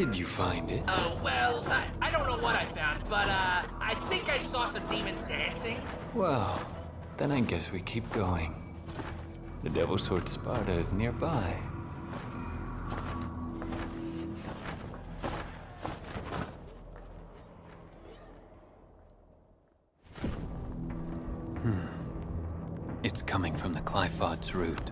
Did you find it? Oh, well, I, I don't know what I found, but, uh, I think I saw some demons dancing. Well, then I guess we keep going. The Devil's Sword Sparta is nearby. Hmm. It's coming from the Qliphoth's root.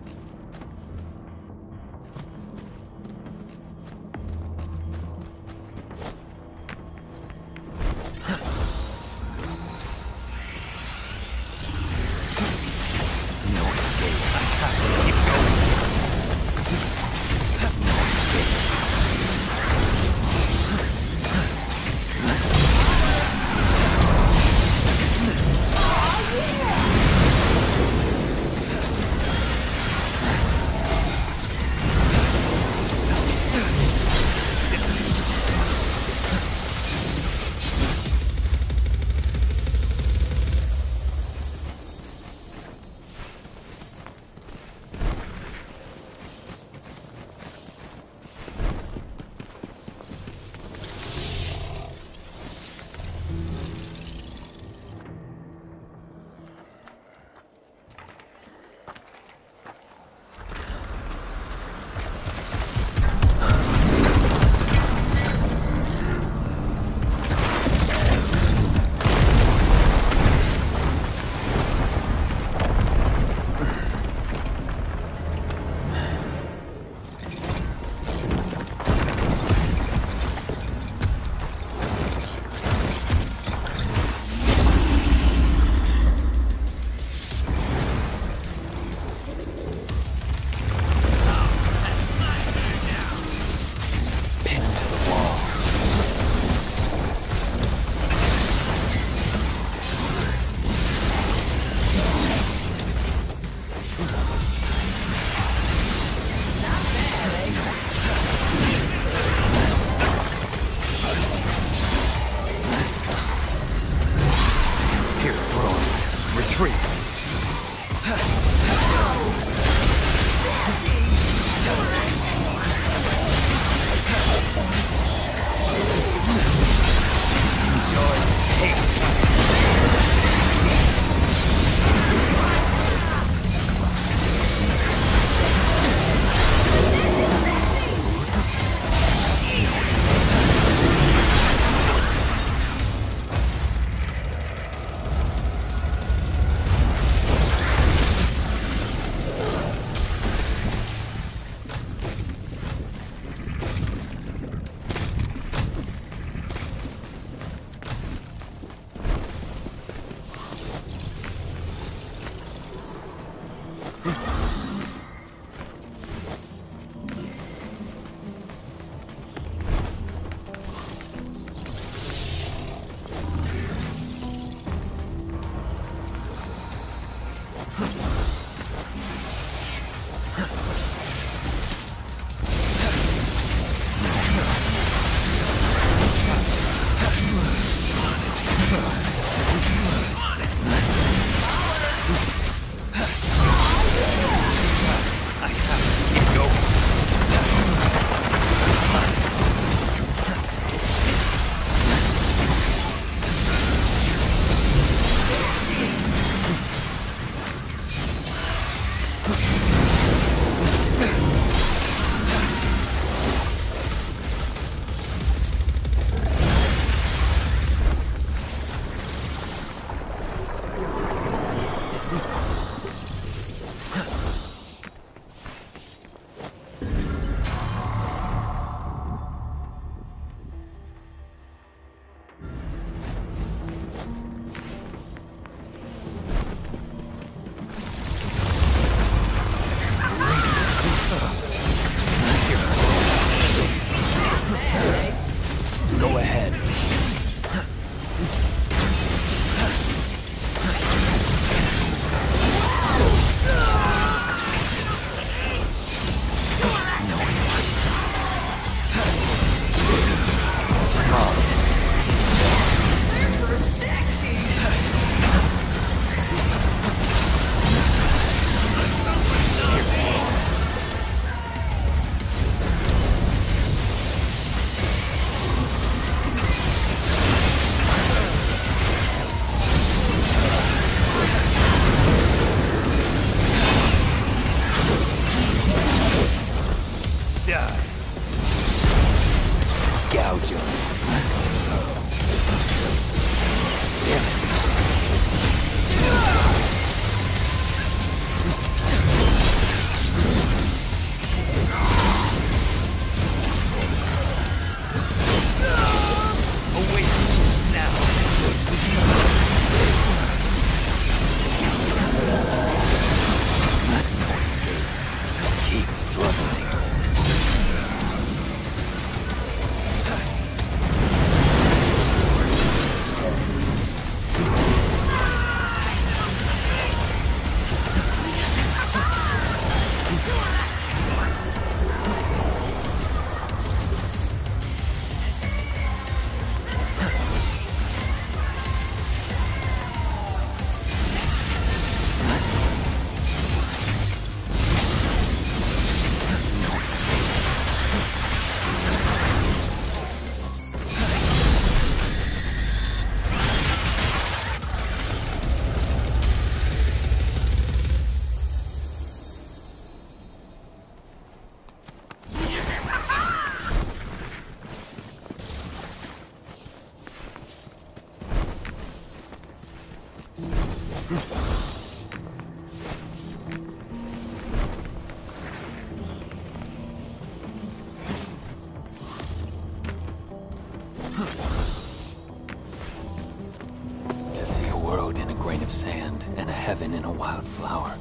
In a grain of sand and a heaven in a wildflower.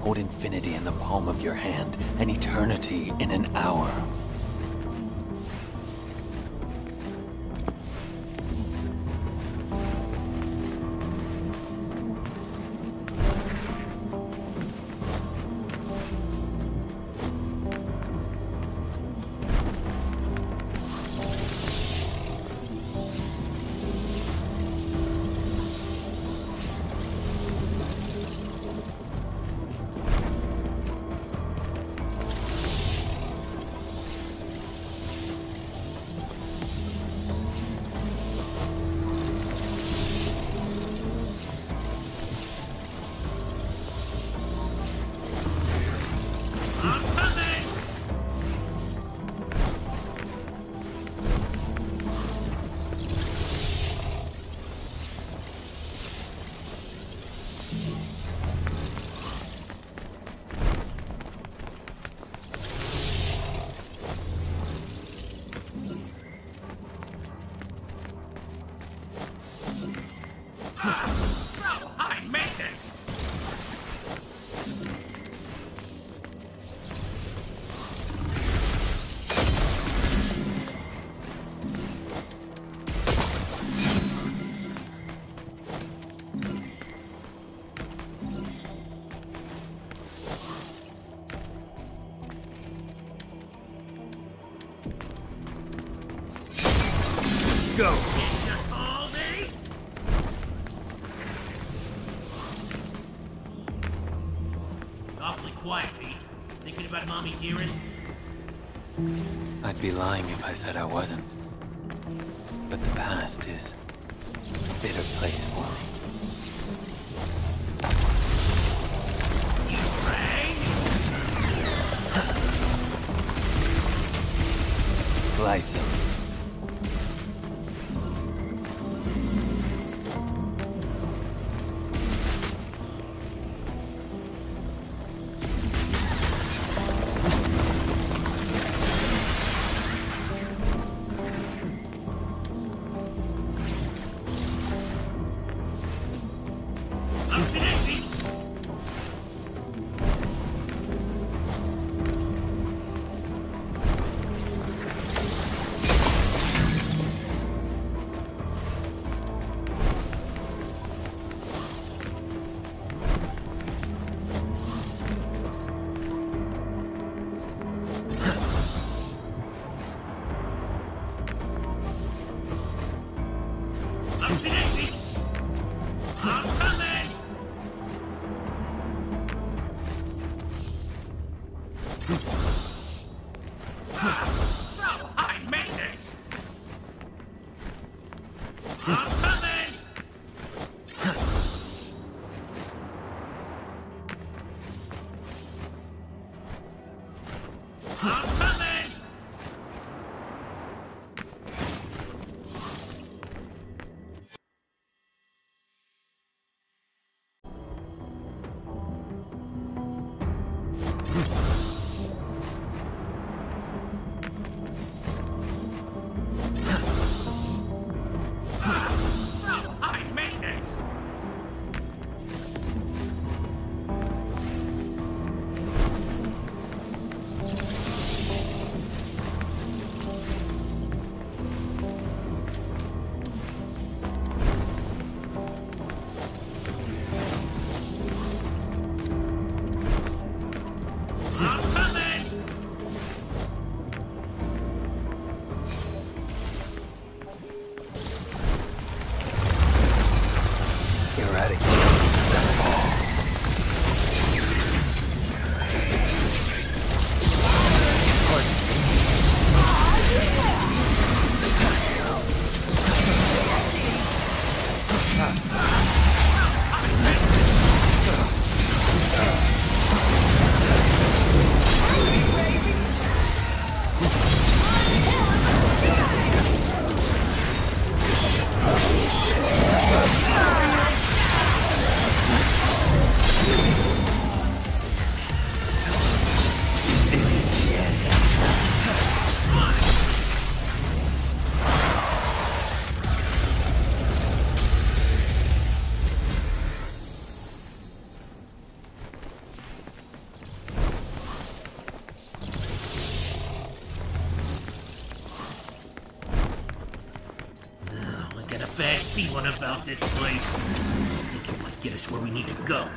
Hold infinity in the palm of your hand and eternity in an hour. I'm Go! It's a call me? Awfully quiet, Pete. Thinking about mommy dearest? I'd be lying if I said I wasn't. But the past is a bitter place for me. Oh, I'm Anyone about this place. I think it might get us where we need to go.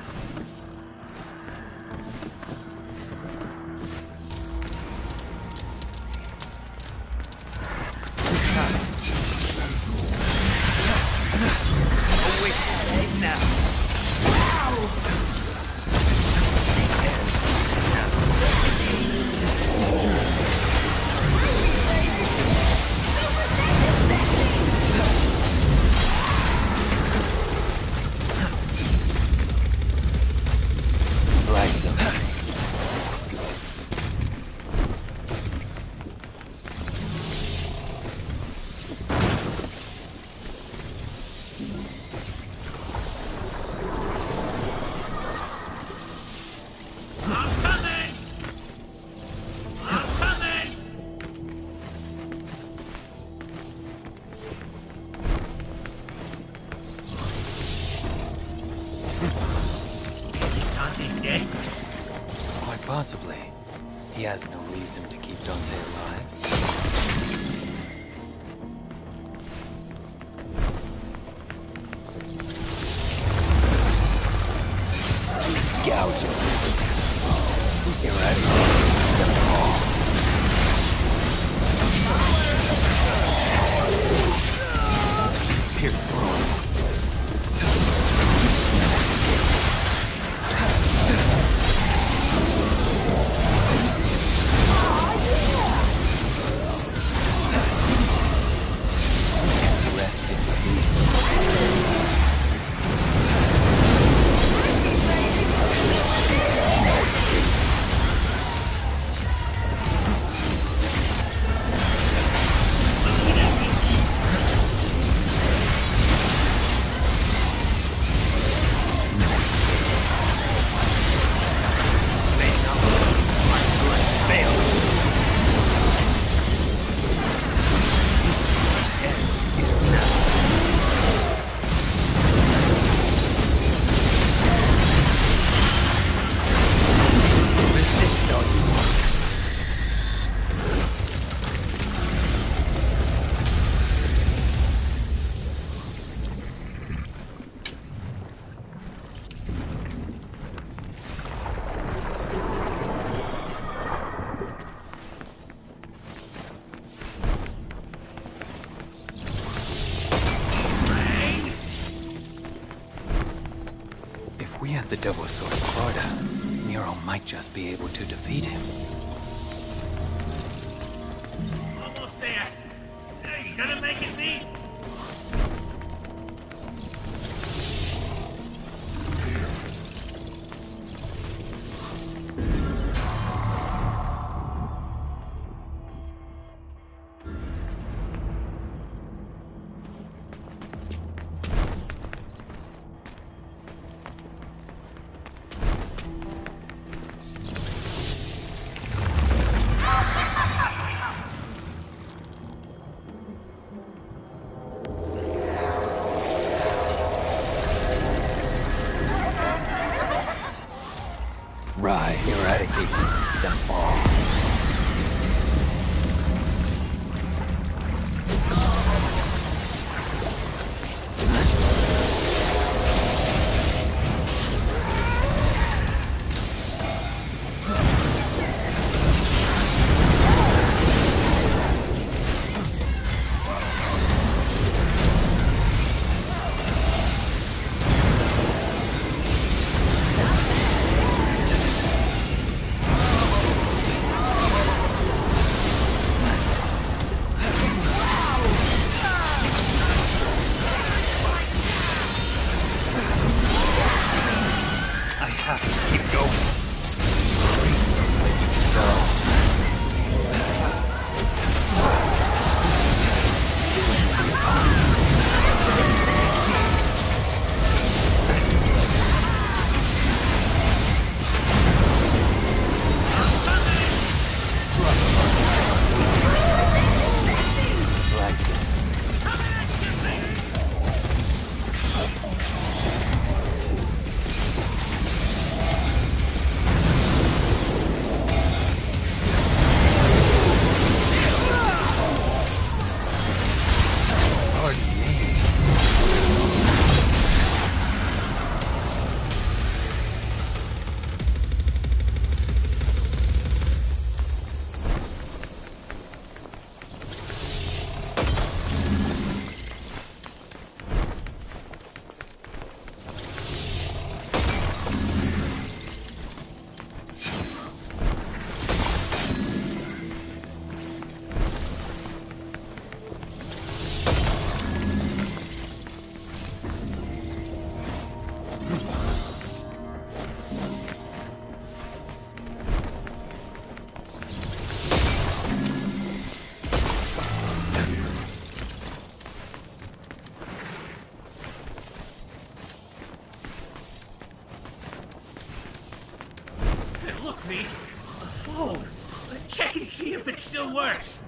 Still works.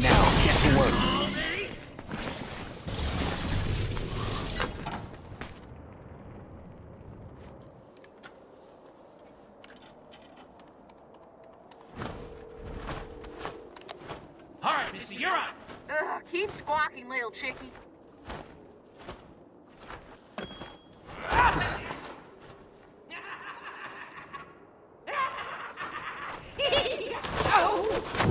Now, get to work. All right, Missy, you're on. Ugh, keep squawking, little chickie.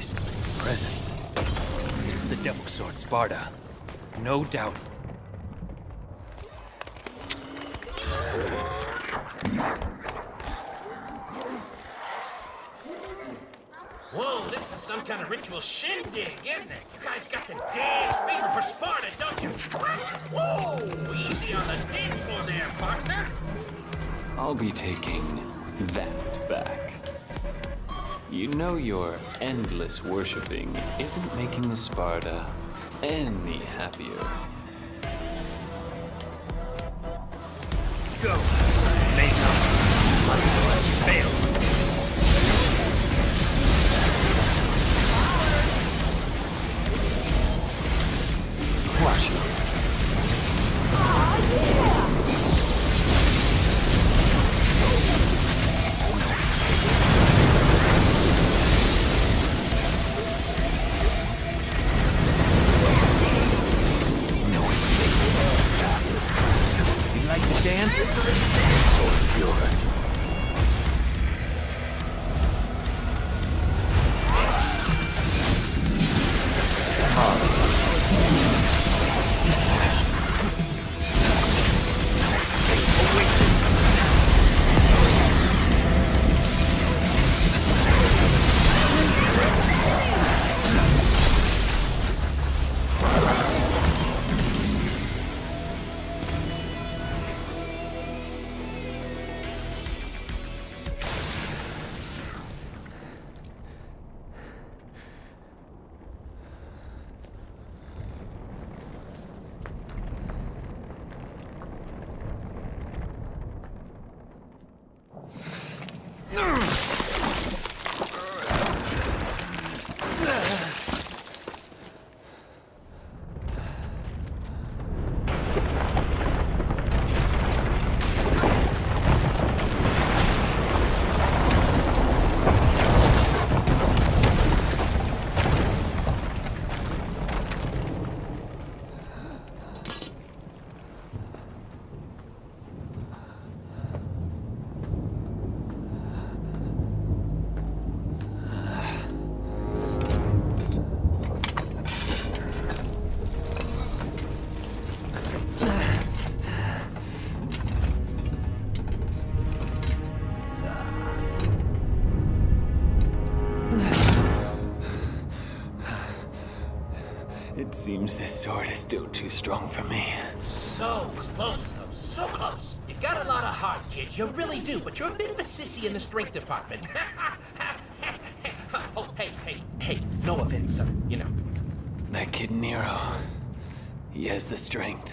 This presence. It's the Devil Sword Sparta. No doubt. Whoa, this is some kind of ritual shindig, isn't it? You guys got the dance fever for Sparta, don't you? Whoa, easy on the dance floor there, partner. I'll be taking that back. You know your endless worshipping isn't making the Sparta any happier. Seems this sword is still too strong for me. So close, though. So close. You got a lot of heart, kid. You really do, but you're a bit of a sissy in the strength department. oh, hey, hey, hey. No offense, son. You know. That kid Nero, he has the strength.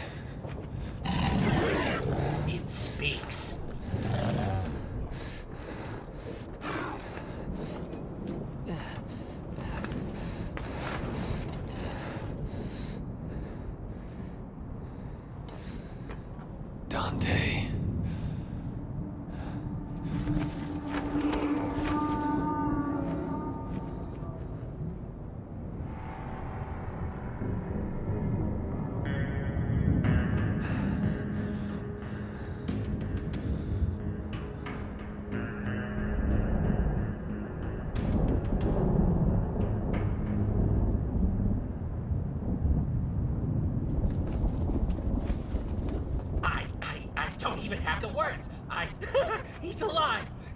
It speaks. Dante.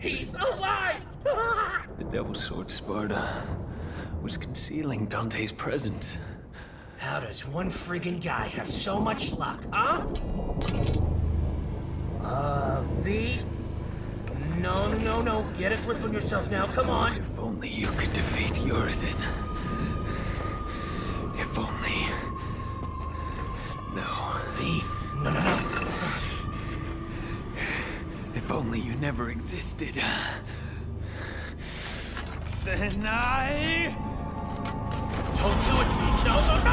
He's alive! The Devil Sword Sparta was concealing Dante's presence. How does one friggin' guy have so much luck, huh? Uh, V? No, no, no. Get a grip on yourself now. Come on. If only you could defeat Urizen. If only. Never existed. Then I. Don't do it. No, no, no!